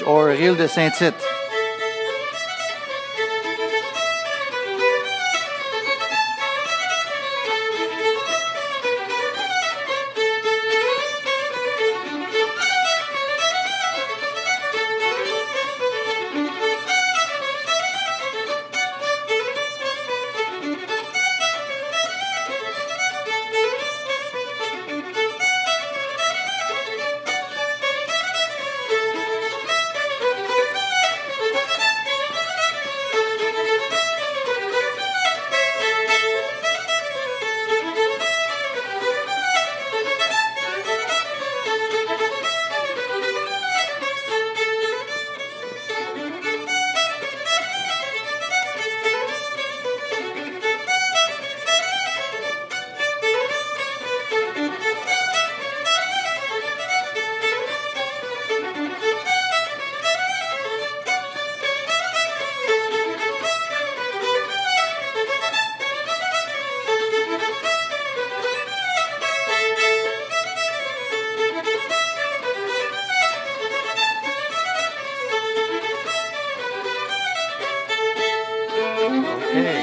or Rille de Saint-Tite. Hey.